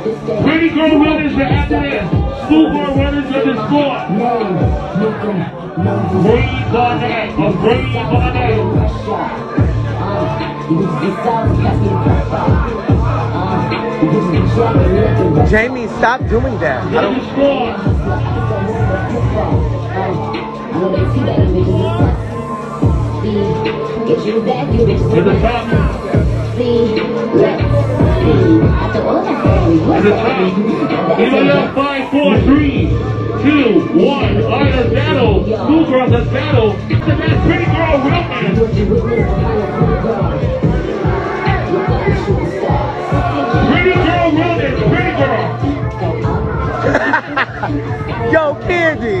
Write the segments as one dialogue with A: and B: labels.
A: Pretty girl winners are after this. Schoolboy winners of the score. Bree Barnett or Bree Barnett.
B: Jamie, stop doing that. I don't.
A: the.
C: Get you back, you bitch.
A: Five, four, three, two, one. Let's battle. Schoolgirls, let's battle. The best pretty girl Wilkins. Pretty girl Wilkins. Pretty girl.
B: Yo, Candy.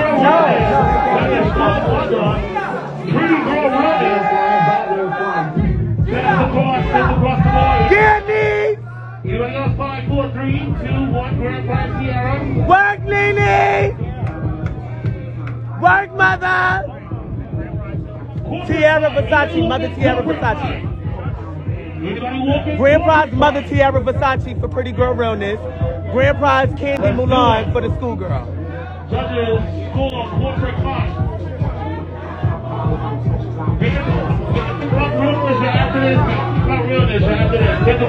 A: three, two, one. Grand Prize Sierra.
B: Work, Nene. Work, mother. Tiara Versace, mother Tiara Versace. Grand prize mother Tiara Versace for Pretty Girl Realness. Grand prize Candy Mulan for the schoolgirl.
A: Judges score corporate cost.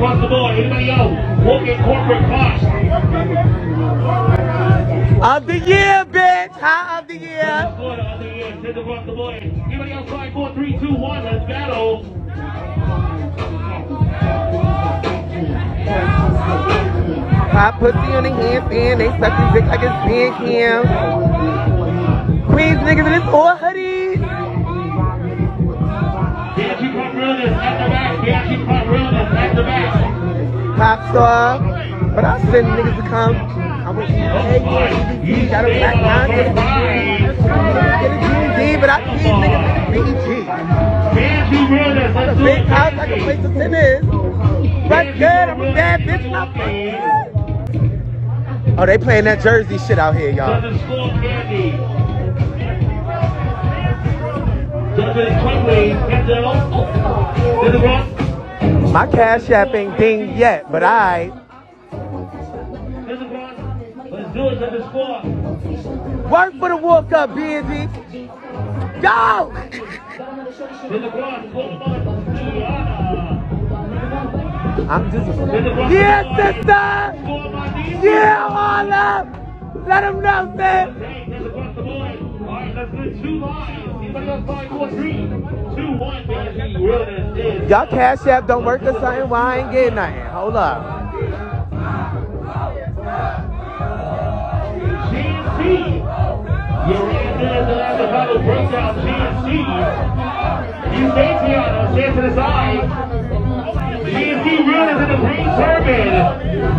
A: Across the board. Anybody else? Walking corporate cost.
B: Of the year, bitch. High of the year.
A: Score the other year. Across the board. Anybody else? Five, four, three, two, one. Let's battle.
B: Pop pussy on the handstand. They suck his dick like it's big him. Queens niggas in this all hoodies. Pop star. But I send niggas to come. I want you to hey, got a black line. Get a GD, but I need niggas.
A: Bianchi realness.
B: A big house, I can play some tennis. But good, I'm a bad bitch and I'm. Oh, they playing that Jersey shit out here, y'all.
A: Judges quickly. Denzel. To the front.
B: My cash app ain't dinged yet, but I.
A: Let's.
B: Work for the walk up, busy. Go! I'm just. Yeah, sister! Yeah, all up! Let them know, man.
A: Is.
B: Y'all cash app don't work or something? Why I ain't getting nothing? Hold up.
A: GNC. Your answer the last battle breakdown. GNC. You stay Tiana. Stand to the side. GNC realness in the green turban.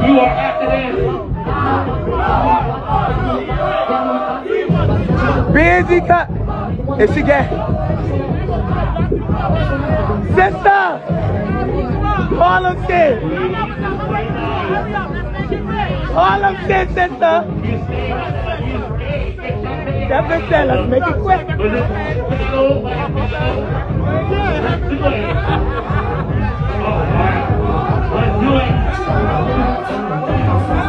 A: You are after this.
B: She get. Sister! Of shit. Of shit, sister. Bitch said, let's make it quick.
A: Let's do it.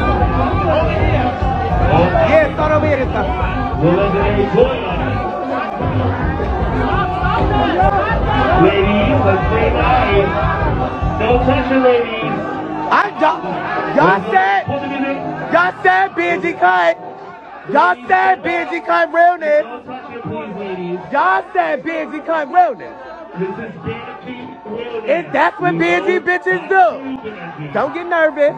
A: Don't touch ladies.
B: I y'all, y'all said,
A: Put the music.
B: y'all said busy cut. Y'all said busy cut realness.
A: Don't touch it, please.
B: Y'all said busy cut realness.
A: This is Banshee Realness.
B: And that's what busy bitches do. Don't get nervous.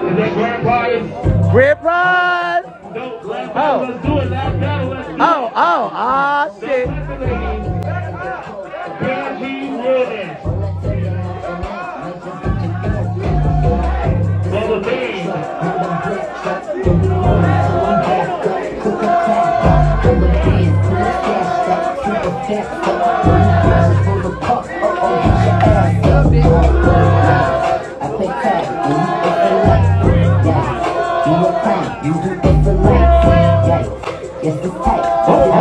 A: And then grand prize?
B: Grand prize!
A: No.
B: Oh.
A: Let's do it. Last battle. Let's do oh, it.
B: Oh, oh, ah,
A: oh, shit. Yeah. Yes, it's tight.